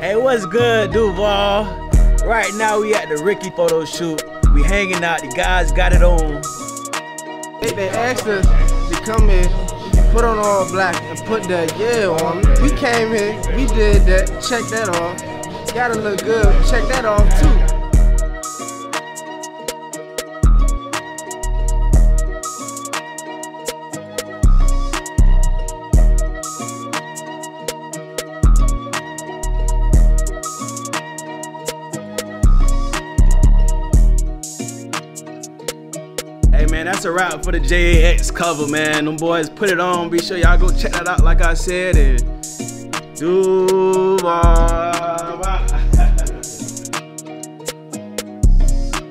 Hey, what's good, Duval? Right now we at the Ricky photo shoot. We hanging out. The guys got it on. They, they asked us to come here, put on all black, and put that yeah on. We came here, we did that, check that off. Gotta look good, check that off too. Hey man, that's a wrap for the JAX cover, man. Them boys put it on. Be sure y'all go check that out, like I said. And Duval.